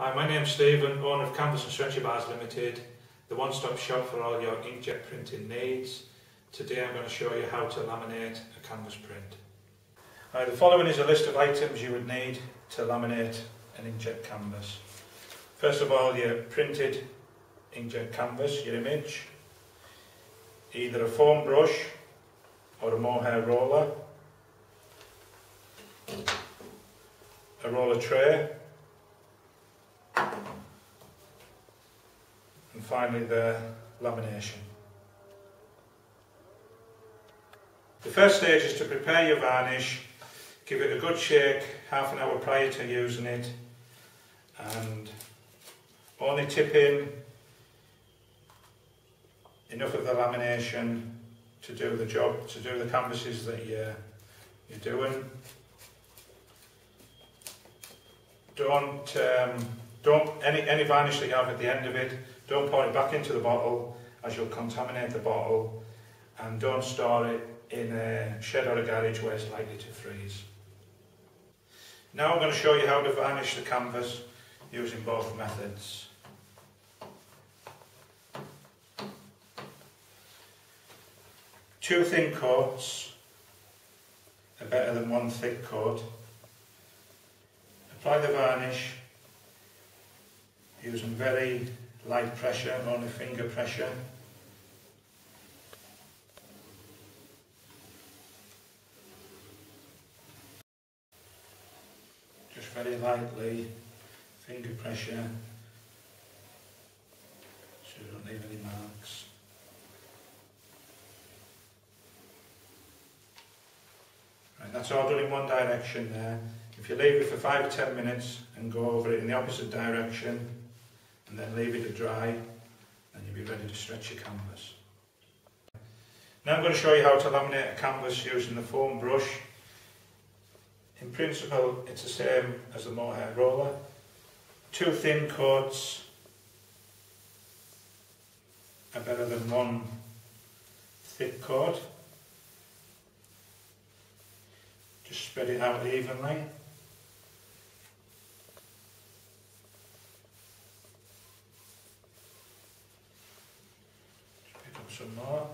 Hi, my name's Steven, owner of Canvas and Stretcher Bars Limited, the one-stop shop for all your inkjet printing needs. Today I'm going to show you how to laminate a canvas print. Right, the following is a list of items you would need to laminate an inkjet canvas. First of all, your printed inkjet canvas, your image, either a foam brush or a mohair roller, a roller tray, finally the lamination. The first stage is to prepare your varnish, give it a good shake half an hour prior to using it and only tip in enough of the lamination to do the job, to do the canvases that you're, you're doing. Don't, um, don't any, any varnish that you have at the end of it, don't pour it back into the bottle as you'll contaminate the bottle and don't store it in a shed or a garage where it's likely to freeze. Now I'm going to show you how to varnish the canvas using both methods. Two thin coats are better than one thick coat. Apply the varnish using very light pressure, only finger pressure. Just very lightly, finger pressure, so you don't leave any marks. Right, that's all done in one direction there. If you leave it for five or ten minutes and go over it in the opposite direction and then leave it to dry, and you'll be ready to stretch your canvas. Now I'm going to show you how to laminate a canvas using the foam brush. In principle, it's the same as the mohair roller. Two thin coats are better than one thick coat. Just spread it out evenly. More.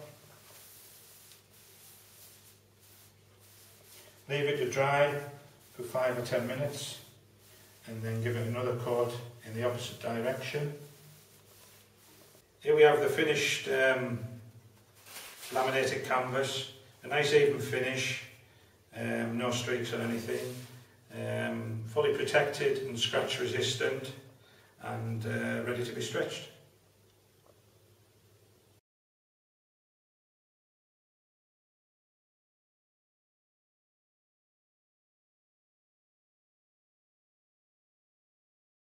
Leave it to dry for five or ten minutes and then give it another coat in the opposite direction. Here we have the finished um, laminated canvas, a nice even finish, um, no streaks or anything, um, fully protected and scratch resistant and uh, ready to be stretched.